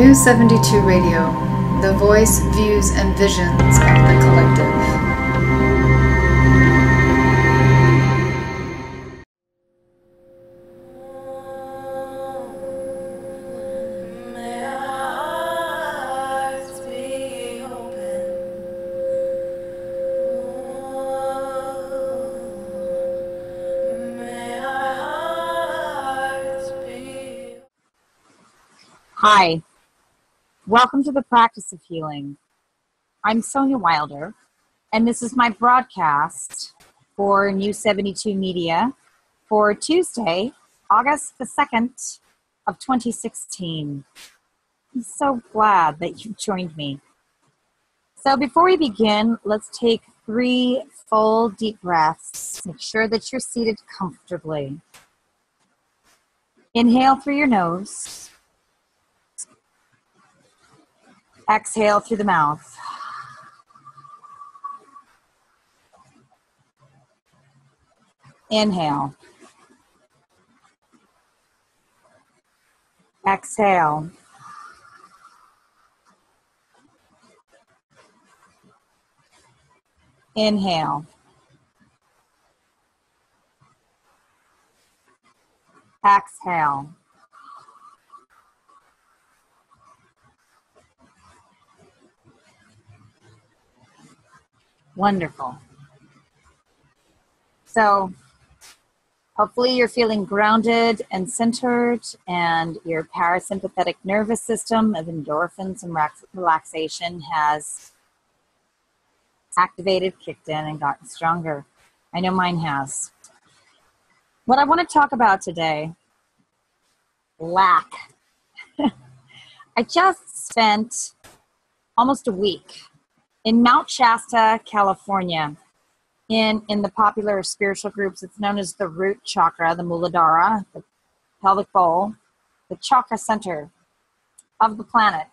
New 72 Radio, the voice, views, and visions of the collective. Hi, welcome to the practice of healing. I'm Sonya Wilder, and this is my broadcast for New 72 Media for Tuesday, August the 2nd of 2016. I'm so glad that you joined me. So, before we begin, let's take three full deep breaths. Make sure that you're seated comfortably. Inhale through your nose. Exhale through the mouth. Inhale. Exhale. Inhale. Exhale. Wonderful. So, hopefully, you're feeling grounded and centered, and your parasympathetic nervous system of endorphins and relaxation has activated, kicked in, and gotten stronger. I know mine has. What I want to talk about today lack. I just spent almost a week in Mount Shasta, California, in in the popular spiritual groups, it's known as the root chakra, the Muladhara, the pelvic bowl, the chakra center of the planet.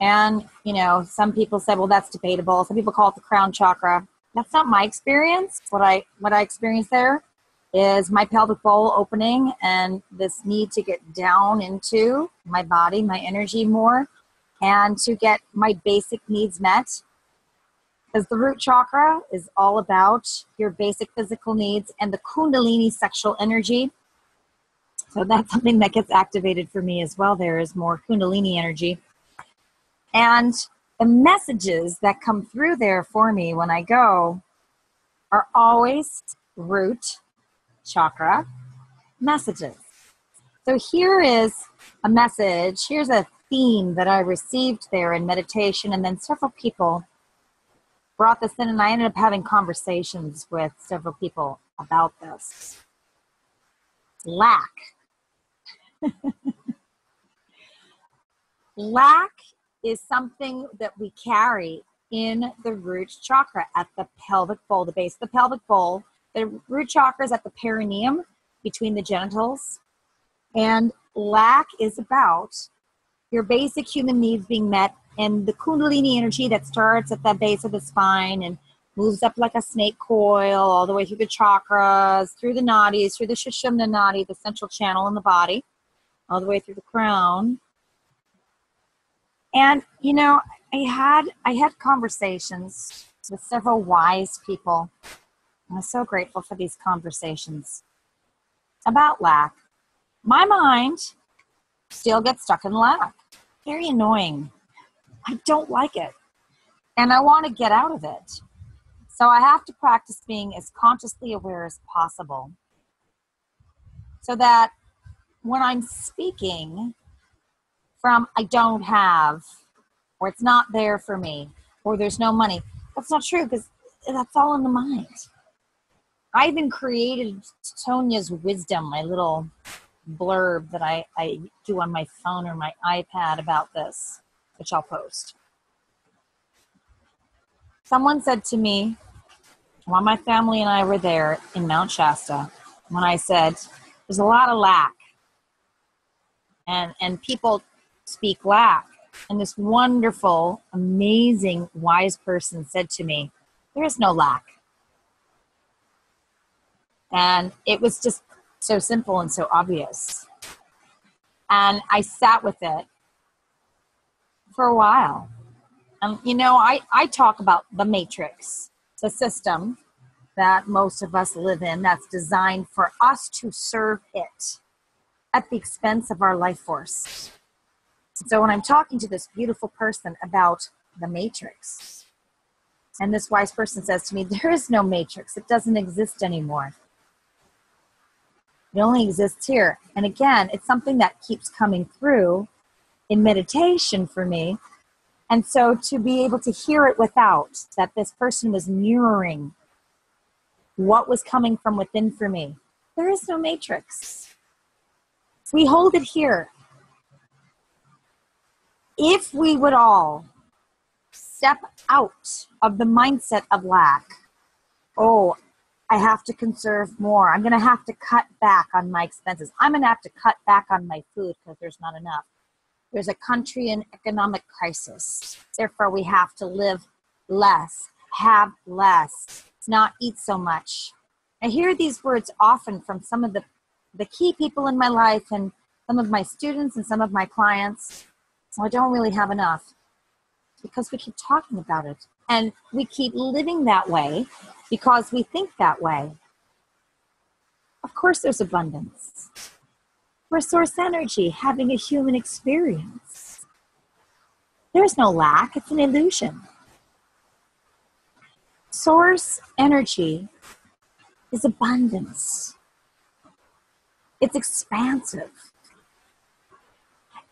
And you know, some people say, well, that's debatable. Some people call it the crown chakra. That's not my experience. What I what I experienced there is my pelvic bowl opening and this need to get down into my body, my energy more, and to get my basic needs met because the root chakra is all about your basic physical needs and the kundalini sexual energy. So that's something that gets activated for me as well. There is more kundalini energy. And the messages that come through there for me when i go are always root chakra messages. So here is a message. Here's a theme that i received there in meditation and then several people brought this in and I ended up having conversations with several people about this. Lack. Lack is something that we carry in the root chakra at the pelvic bowl, the base of the pelvic bowl. The root chakra is at the perineum between the genitals. And lack is about your basic human needs being met and the kundalini energy that starts at the base of the spine and moves up like a snake coil all the way through the chakras, through the nadis, through the Sushumna nadi, the central channel in the body, all the way through the crown. And you know, I had I had conversations with several wise people. I'm so grateful for these conversations about lack. My mind still gets stuck in lack. Very annoying. I don't like it. And I want to get out of it. So I have to practice being as consciously aware as possible. So that when I'm speaking from I don't have, or it's not there for me, or there's no money, that's not true because that's all in the mind. I even created Sonya's wisdom, my little blurb that I, I do on my phone or my iPad about this which I'll post. Someone said to me while my family and I were there in Mount Shasta, when I said, There's a lot of lack. And, and people speak lack. And this wonderful, amazing, wise person said to me, There is no lack. And it was just so simple and so obvious. And I sat with it for a while. Um, you know, I, I talk about the matrix, the system that most of us live in that's designed for us to serve it at the expense of our life force. So when I'm talking to this beautiful person about the matrix, and this wise person says to me, There is no matrix, it doesn't exist anymore. It only exists here. And again, it's something that keeps coming through in meditation for me. And so to be able to hear it without, that this person was mirroring what was coming from within for me. There is no matrix. We hold it here. If we would all step out of the mindset of lack, oh, I have to conserve more. I'm going to have to cut back on my expenses. I'm going to have to cut back on my food because there's not enough. There's a country in economic crisis. Therefore, we have to live less, have less, not eat so much. I hear these words often from some of the, the key people in my life and some of my students and some of my clients. So I don't really have enough because we keep talking about it and we keep living that way because we think that way. Of course, there's abundance. We're source energy having a human experience. There's no lack, it's an illusion. Source energy is abundance, it's expansive.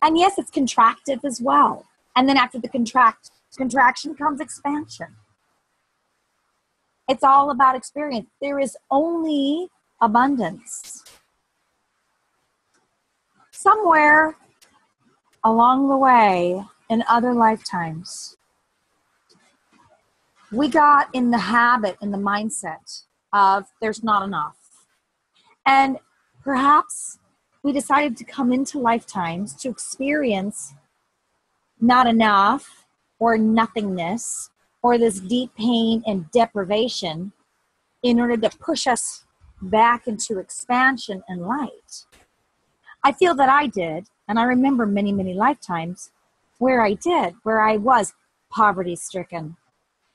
And yes, it's contractive as well. And then after the contract, contraction comes expansion. It's all about experience. There is only abundance. Somewhere along the way in other lifetimes, we got in the habit and the mindset of there's not enough. And perhaps we decided to come into lifetimes to experience not enough or nothingness or this deep pain and deprivation in order to push us back into expansion and light. I feel that I did, and I remember many, many lifetimes where I did, where I was poverty stricken.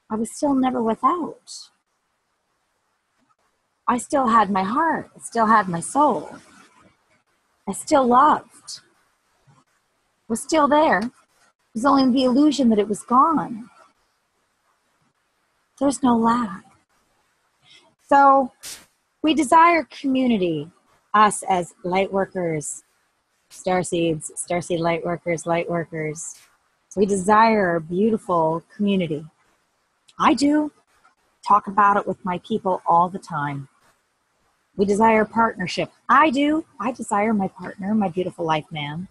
I was still never without. I still had my heart, I still had my soul. I still loved. Was still there It was only the illusion that it was gone. There's no lack. So we desire community, us as light workers, star seeds, starseed light workers, light workers. We desire a beautiful community. I do talk about it with my people all the time. We desire partnership. I do. I desire my partner, my beautiful life man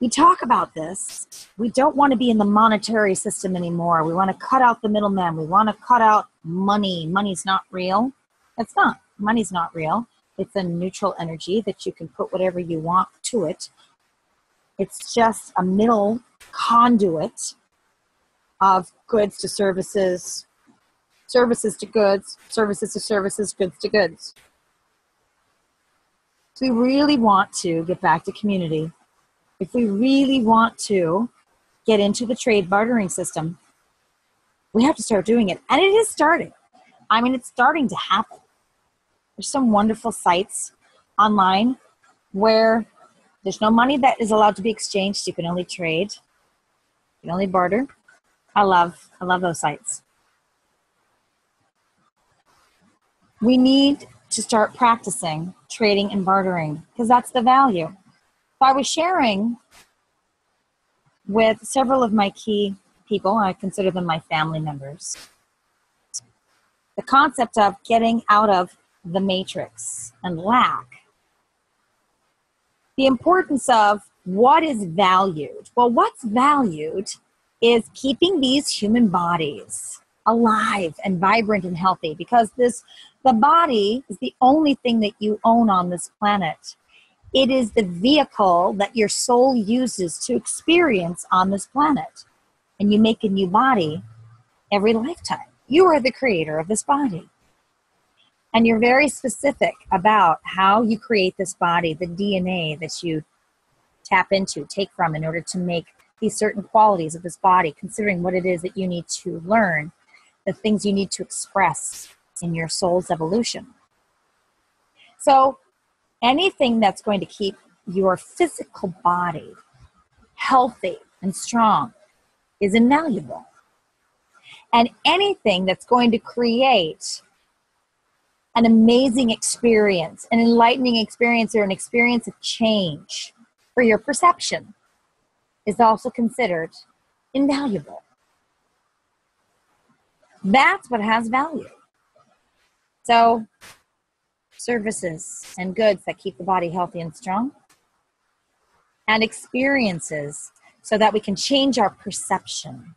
we talk about this. We don't want to be in the monetary system anymore. We want to cut out the middleman. We want to cut out money. Money's not real. It's not. Money's not real. It's a neutral energy that you can put whatever you want to it. It's just a middle conduit of goods to services, services to goods, services to services, goods to goods. So we really want to get back to community if we really want to get into the trade bartering system, we have to start doing it. And it is starting. I mean, it's starting to happen. There's some wonderful sites online where there's no money that is allowed to be exchanged. You can only trade. You can only barter. I love I love those sites. We need to start practicing trading and bartering because that's the value. I was sharing with several of my key people, I consider them my family members, the concept of getting out of the matrix and lack. The importance of what is valued. Well, what's valued is keeping these human bodies alive and vibrant and healthy because this the body is the only thing that you own on this planet it is the vehicle that your soul uses to experience on this planet. And you make a new body every lifetime. You are the creator of this body. And you're very specific about how you create this body, the DNA that you tap into, take from in order to make these certain qualities of this body, considering what it is that you need to learn, the things you need to express in your soul's evolution. So, anything that's going to keep your physical body healthy and strong is invaluable. And anything that's going to create an amazing experience, an enlightening experience, or an experience of change for your perception is also considered invaluable. That's what has value. So, services and goods that keep the body healthy and strong, and experiences so that we can change our perception,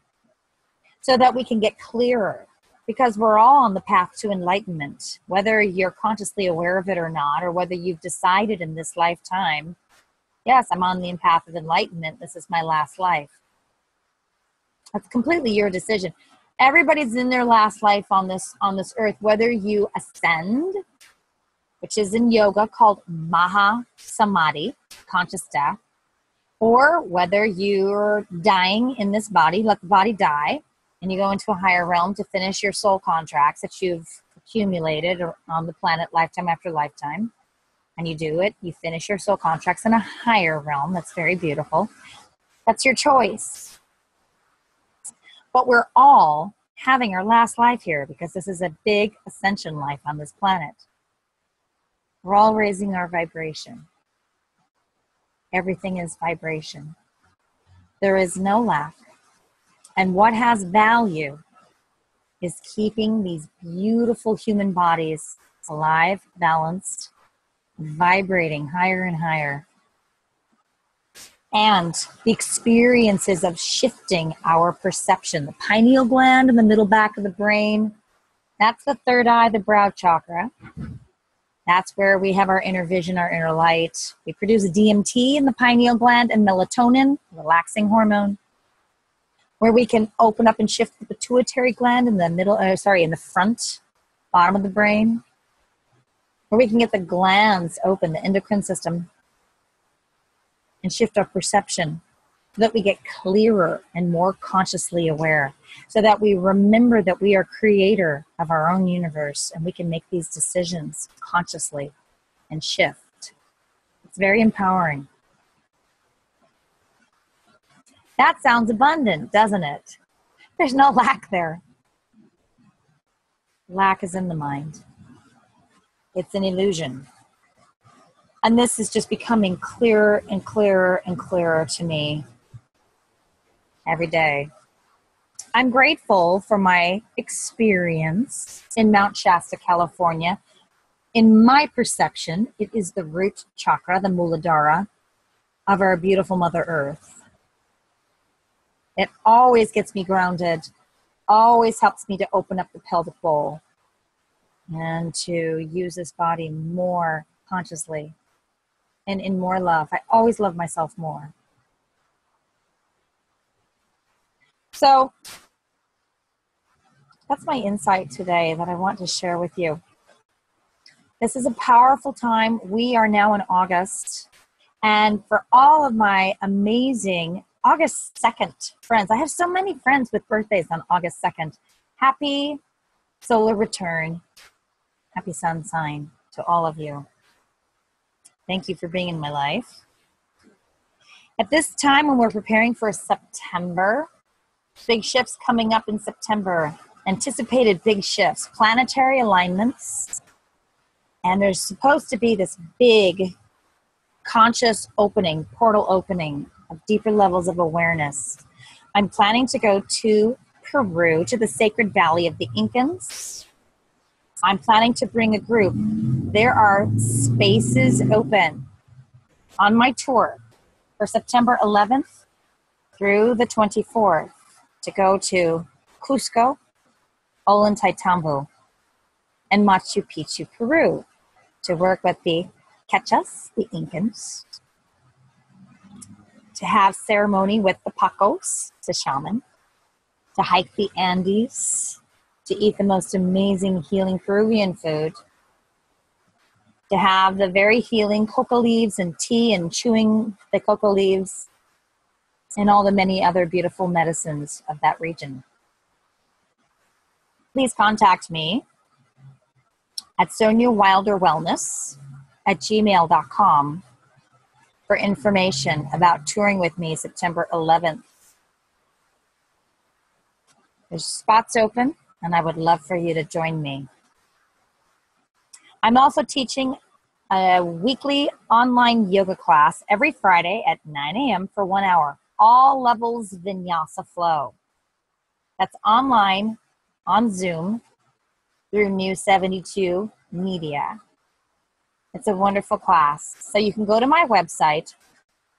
so that we can get clearer, because we're all on the path to enlightenment, whether you're consciously aware of it or not, or whether you've decided in this lifetime, yes, I'm on the path of enlightenment, this is my last life. That's completely your decision. Everybody's in their last life on this on this earth, whether you ascend, which is in yoga called Maha Samadhi, conscious death, or whether you're dying in this body, let the body die, and you go into a higher realm to finish your soul contracts that you've accumulated on the planet lifetime after lifetime. And you do it, you finish your soul contracts in a higher realm. That's very beautiful. That's your choice. But we're all having our last life here because this is a big ascension life on this planet. We're all raising our vibration. Everything is vibration. There is no lack. And what has value is keeping these beautiful human bodies alive, balanced, vibrating higher and higher. And the experiences of shifting our perception. The pineal gland in the middle back of the brain, that's the third eye, the brow chakra. That's where we have our inner vision, our inner light. We produce DMT in the pineal gland and melatonin, relaxing hormone where we can open up and shift the pituitary gland in the middle, uh, sorry, in the front, bottom of the brain, where we can get the glands open, the endocrine system, and shift our perception so that we get clearer and more consciously aware, so that we remember that we are creator of our own universe and we can make these decisions consciously and shift. It's very empowering. That sounds abundant, doesn't it? There's no lack there. Lack is in the mind, it's an illusion. And this is just becoming clearer and clearer and clearer to me every day. I'm grateful for my experience in Mount Shasta, California. In my perception, it is the root chakra, the Muladhara, of our beautiful Mother Earth. It always gets me grounded, always helps me to open up the pelvic bowl and to use this body more consciously and in more love. I always love myself more. So that's my insight today that I want to share with you. This is a powerful time. We are now in August. And for all of my amazing August 2nd, friends. I have so many friends with birthdays on August 2nd. Happy solar return. Happy sun sign to all of you. Thank you for being in my life. At this time, when we're preparing for September, big shifts coming up in September, anticipated big shifts, planetary alignments, and there's supposed to be this big conscious opening, portal opening deeper levels of awareness. I'm planning to go to Peru, to the sacred valley of the Incans. I'm planning to bring a group. There are spaces open on my tour for September 11th through the 24th to go to Cusco, Ollantaytambo, and Machu Picchu, Peru, to work with the Quechas, the Incans, to have ceremony with the Pacos, the shaman, to hike the Andes, to eat the most amazing healing Peruvian food, to have the very healing coca leaves and tea and chewing the coca leaves and all the many other beautiful medicines of that region. Please contact me at Sonya Wilder Wellness at gmail.com for information about touring with me September 11th. There's spots open, and I would love for you to join me. I'm also teaching a weekly online yoga class every Friday at 9 a.m. for one hour, all levels vinyasa flow. That's online on Zoom through New 72 Media. It's a wonderful class. So you can go to my website,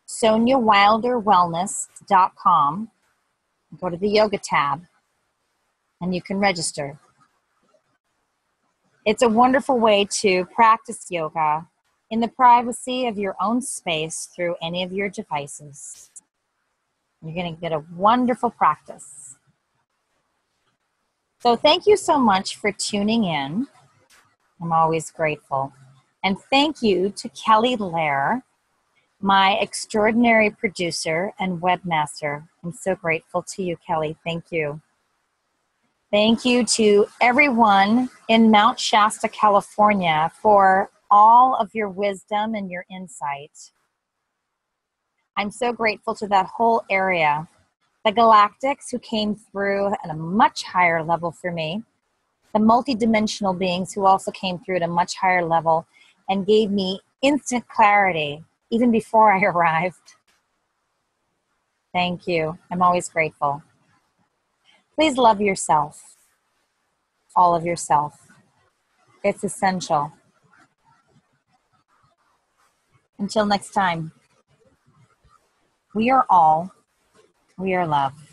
sonyawilderwellness.com, go to the yoga tab, and you can register. It's a wonderful way to practice yoga in the privacy of your own space through any of your devices. You're going to get a wonderful practice. So, thank you so much for tuning in. I'm always grateful. And thank you to Kelly Lair, my extraordinary producer and webmaster. I'm so grateful to you, Kelly. Thank you. Thank you to everyone in Mount Shasta, California, for all of your wisdom and your insight. I'm so grateful to that whole area. The galactics who came through at a much higher level for me, the multidimensional beings who also came through at a much higher level and gave me instant clarity even before I arrived. Thank you. I'm always grateful. Please love yourself, all of yourself. It's essential. Until next time, we are all, we are love.